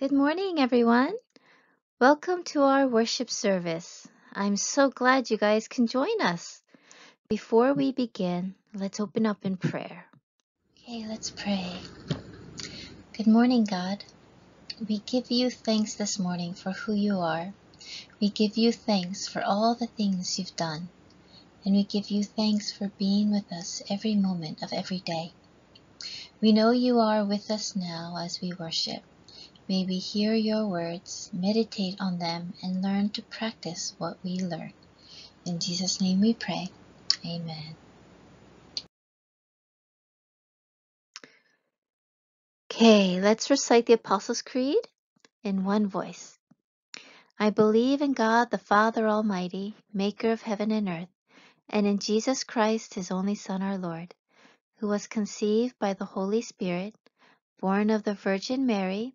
Good morning, everyone. Welcome to our worship service. I'm so glad you guys can join us. Before we begin, let's open up in prayer. Okay, let's pray. Good morning, God. We give you thanks this morning for who you are. We give you thanks for all the things you've done. And we give you thanks for being with us every moment of every day. We know you are with us now as we worship. May we hear your words, meditate on them, and learn to practice what we learn. In Jesus' name we pray. Amen. Okay, let's recite the Apostles' Creed in one voice. I believe in God the Father Almighty, maker of heaven and earth, and in Jesus Christ, his only Son, our Lord, who was conceived by the Holy Spirit, born of the Virgin Mary,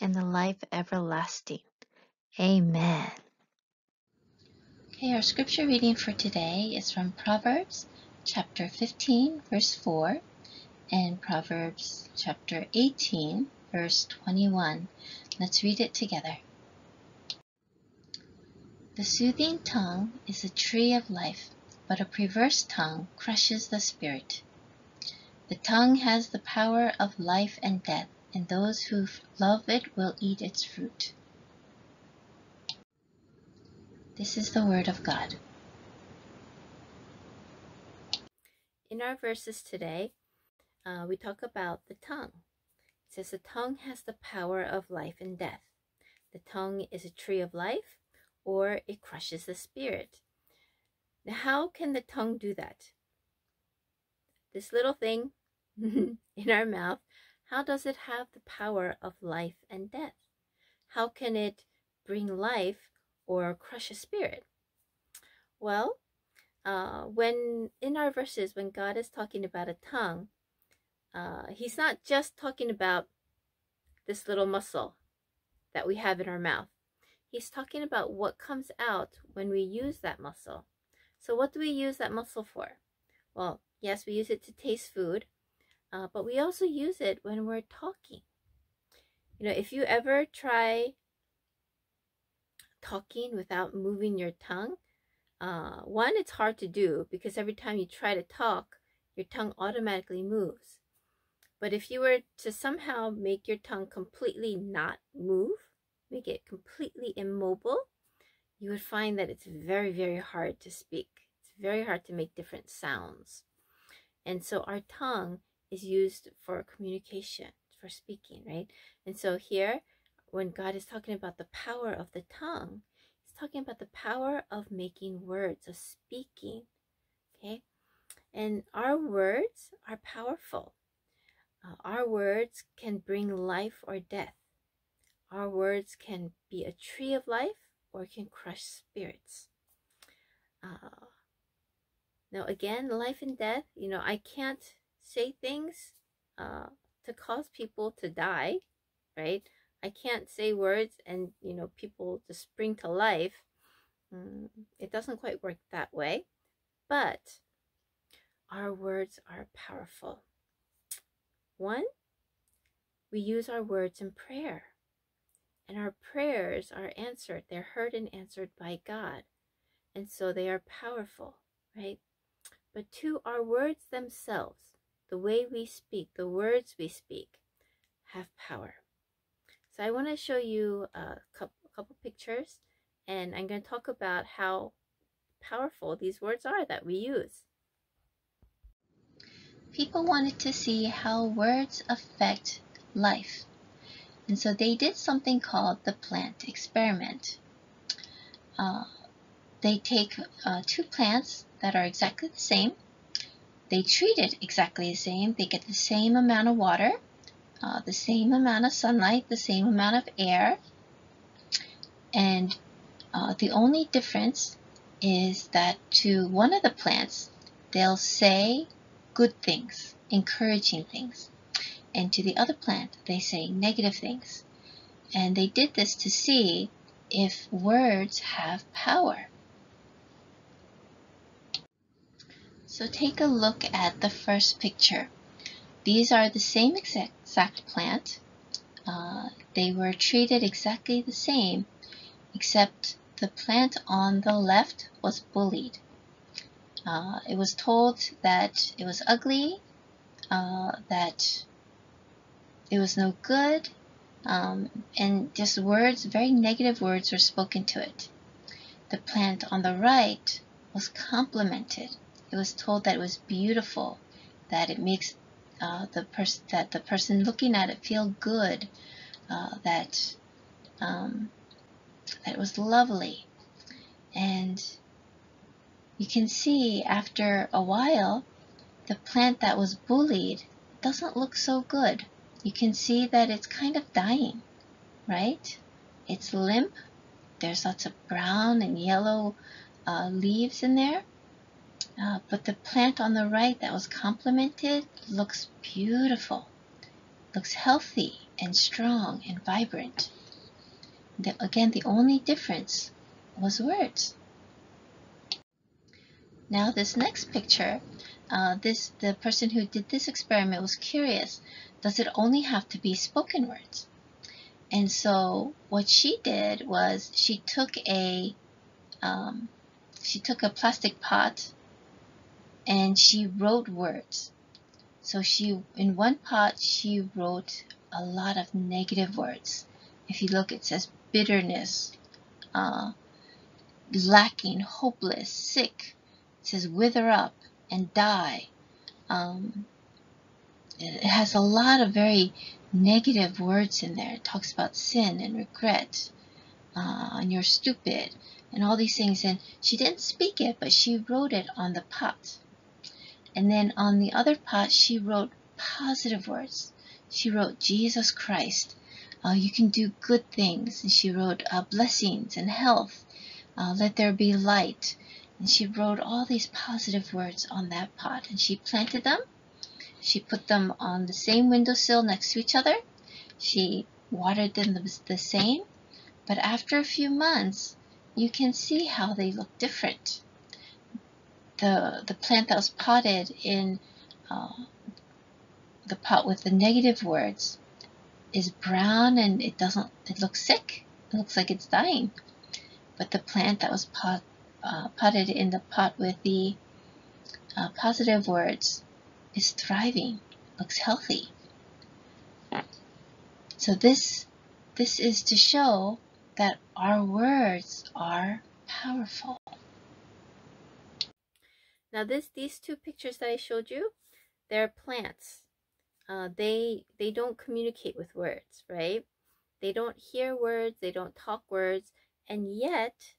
and the life everlasting. Amen. Okay, our scripture reading for today is from Proverbs chapter 15, verse 4, and Proverbs chapter 18, verse 21. Let's read it together. The soothing tongue is a tree of life, but a perverse tongue crushes the spirit. The tongue has the power of life and death, and those who love it will eat its fruit. This is the word of God. In our verses today, uh, we talk about the tongue. It says the tongue has the power of life and death. The tongue is a tree of life, or it crushes the spirit. Now, how can the tongue do that? This little thing in our mouth, how does it have the power of life and death? How can it bring life or crush a spirit? Well, uh, when in our verses, when God is talking about a tongue, uh, He's not just talking about this little muscle that we have in our mouth. He's talking about what comes out when we use that muscle. So, what do we use that muscle for? Well, yes, we use it to taste food, uh, but we also use it when we're talking. You know, if you ever try talking without moving your tongue, uh, one, it's hard to do because every time you try to talk, your tongue automatically moves. But if you were to somehow make your tongue completely not move, make it completely immobile, you would find that it's very, very hard to speak. It's very hard to make different sounds. And so our tongue is used for communication, for speaking, right? And so here, when God is talking about the power of the tongue, he's talking about the power of making words, of speaking, okay? And our words are powerful. Uh, our words can bring life or death. Our words can be a tree of life or can crush spirits. Uh, now, again, life and death, you know, I can't say things uh, to cause people to die, right? I can't say words and, you know, people to spring to life. Mm, it doesn't quite work that way. But our words are powerful. One, we use our words in prayer. And our prayers are answered. They're heard and answered by God. And so they are powerful, right? But two, our words themselves, the way we speak, the words we speak, have power. So I want to show you a couple, a couple pictures, and I'm going to talk about how powerful these words are that we use. People wanted to see how words affect life. And so they did something called the plant experiment. Uh, they take uh, two plants that are exactly the same. They treat it exactly the same. They get the same amount of water, uh, the same amount of sunlight, the same amount of air, and uh, the only difference is that to one of the plants, they'll say good things, encouraging things, and to the other plant, they say negative things. And they did this to see if words have power. So take a look at the first picture. These are the same exact, exact plant. Uh, they were treated exactly the same, except the plant on the left was bullied. Uh, it was told that it was ugly, uh, that it was no good, um, and just words, very negative words were spoken to it. The plant on the right was complimented it was told that it was beautiful, that it makes uh, the person that the person looking at it feel good, uh, that um, that it was lovely, and you can see after a while, the plant that was bullied doesn't look so good. You can see that it's kind of dying, right? It's limp. There's lots of brown and yellow uh, leaves in there. Uh, but the plant on the right that was complimented looks beautiful, looks healthy and strong and vibrant. The, again, the only difference was words. Now this next picture, uh, this the person who did this experiment was curious. Does it only have to be spoken words? And so what she did was she took a um, she took a plastic pot and she wrote words. So she, in one pot, she wrote a lot of negative words. If you look, it says bitterness, uh, lacking, hopeless, sick. It says wither up and die. Um, it has a lot of very negative words in there. It talks about sin and regret, uh, and you're stupid, and all these things. And she didn't speak it, but she wrote it on the pot. And then on the other pot, she wrote positive words. She wrote Jesus Christ. Uh, you can do good things. And she wrote uh, blessings and health. Uh, let there be light. And she wrote all these positive words on that pot. And she planted them. She put them on the same windowsill next to each other. She watered them the, the same. But after a few months, you can see how they look different the, the plant that was potted in uh, the pot with the negative words is brown and it doesn't, it looks sick. It looks like it's dying. But the plant that was pot, uh, potted in the pot with the uh, positive words is thriving, looks healthy. So this, this is to show that our words are powerful. Now this these two pictures that I showed you, they're plants. Uh, they they don't communicate with words, right? They don't hear words, they don't talk words, and yet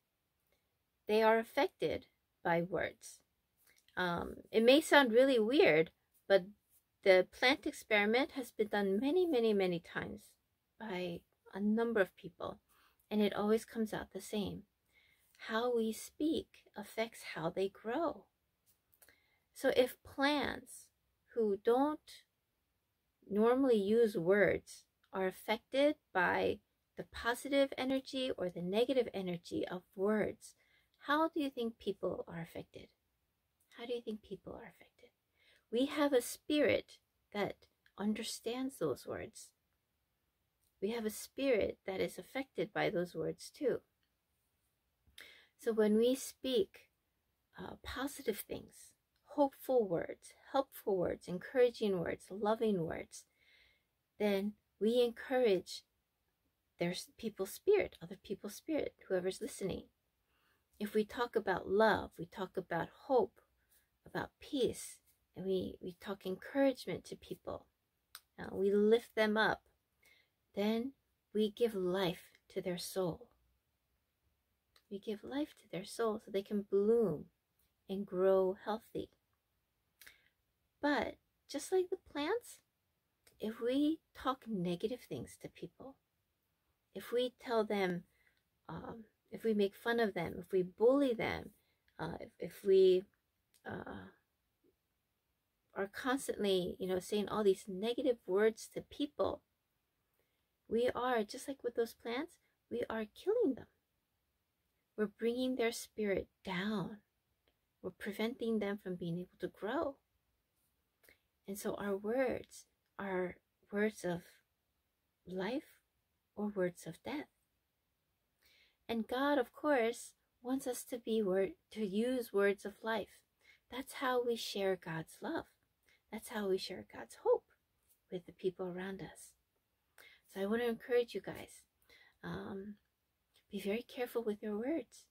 they are affected by words. Um, it may sound really weird, but the plant experiment has been done many, many, many times by a number of people, and it always comes out the same. How we speak affects how they grow. So if plants who don't normally use words are affected by the positive energy or the negative energy of words, how do you think people are affected? How do you think people are affected? We have a spirit that understands those words. We have a spirit that is affected by those words too. So when we speak uh, positive things, hopeful words, helpful words, encouraging words, loving words, then we encourage their people's spirit, other people's spirit, whoever's listening. If we talk about love, we talk about hope, about peace, and we, we talk encouragement to people, uh, we lift them up, then we give life to their soul. We give life to their soul so they can bloom and grow healthy. But just like the plants, if we talk negative things to people, if we tell them, um, if we make fun of them, if we bully them, uh, if, if we uh, are constantly, you know, saying all these negative words to people, we are, just like with those plants, we are killing them. We're bringing their spirit down. We're preventing them from being able to grow. And so our words are words of life or words of death. And God, of course, wants us to be word to use words of life. That's how we share God's love. That's how we share God's hope with the people around us. So I want to encourage you guys. Um, be very careful with your words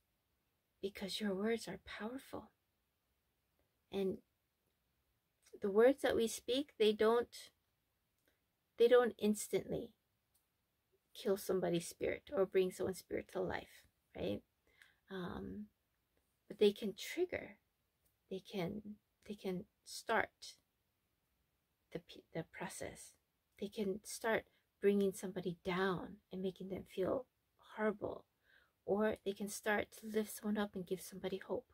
because your words are powerful. And the words that we speak, they don't they don't instantly kill somebody's spirit or bring someone's spirit to life, right? Um, but they can trigger. They can they can start the, the process. They can start bringing somebody down and making them feel horrible. Or they can start to lift someone up and give somebody hope.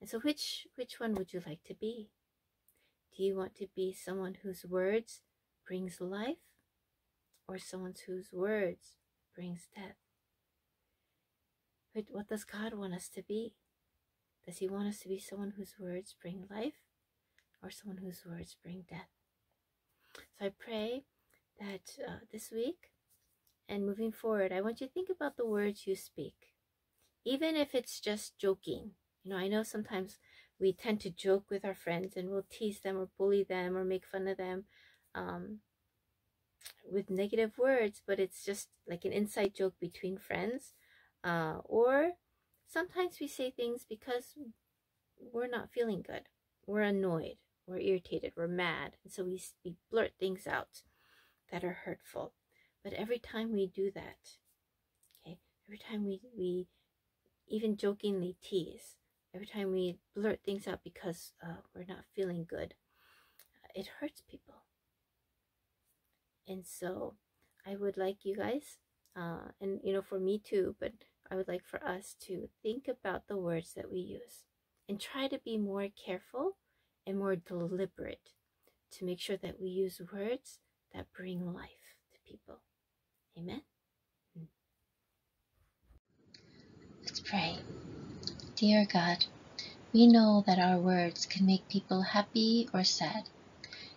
And so which which one would you like to be? Do you want to be someone whose words brings life or someone whose words brings death? But what does God want us to be? Does he want us to be someone whose words bring life or someone whose words bring death. So I pray that uh, this week and moving forward, I want you to think about the words you speak, even if it's just joking. You know, I know sometimes we tend to joke with our friends and we'll tease them or bully them or make fun of them um, with negative words, but it's just like an inside joke between friends. Uh, or sometimes we say things because we're not feeling good, we're annoyed, we're irritated, we're mad, and so we, we blurt things out that are hurtful. But every time we do that, okay, every time we, we even jokingly tease, every time we blurt things out because uh, we're not feeling good, it hurts people. And so I would like you guys, uh, and you know, for me too, but I would like for us to think about the words that we use and try to be more careful and more deliberate to make sure that we use words that bring life to people. Amen. Hmm. Let's pray. Dear God, we know that our words can make people happy or sad,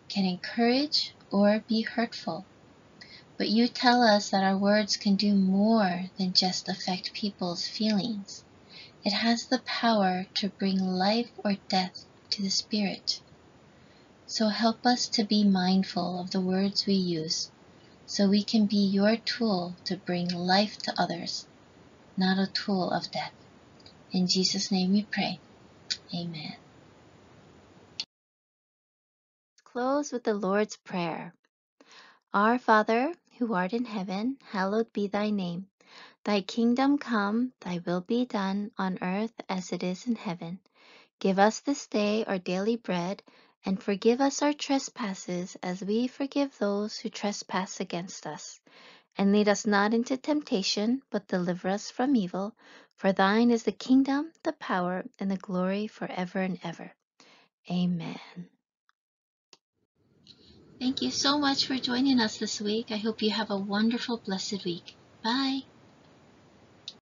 can encourage or be hurtful. But you tell us that our words can do more than just affect people's feelings. It has the power to bring life or death to the Spirit. So help us to be mindful of the words we use, so we can be your tool to bring life to others, not a tool of death. In Jesus' name we pray. Amen. Close with the Lord's Prayer. Our Father, who art in heaven, hallowed be thy name. Thy kingdom come, thy will be done on earth as it is in heaven. Give us this day our daily bread, and forgive us our trespasses as we forgive those who trespass against us. And lead us not into temptation, but deliver us from evil. For thine is the kingdom, the power, and the glory forever and ever. Amen. Thank you so much for joining us this week. I hope you have a wonderful, blessed week. Bye.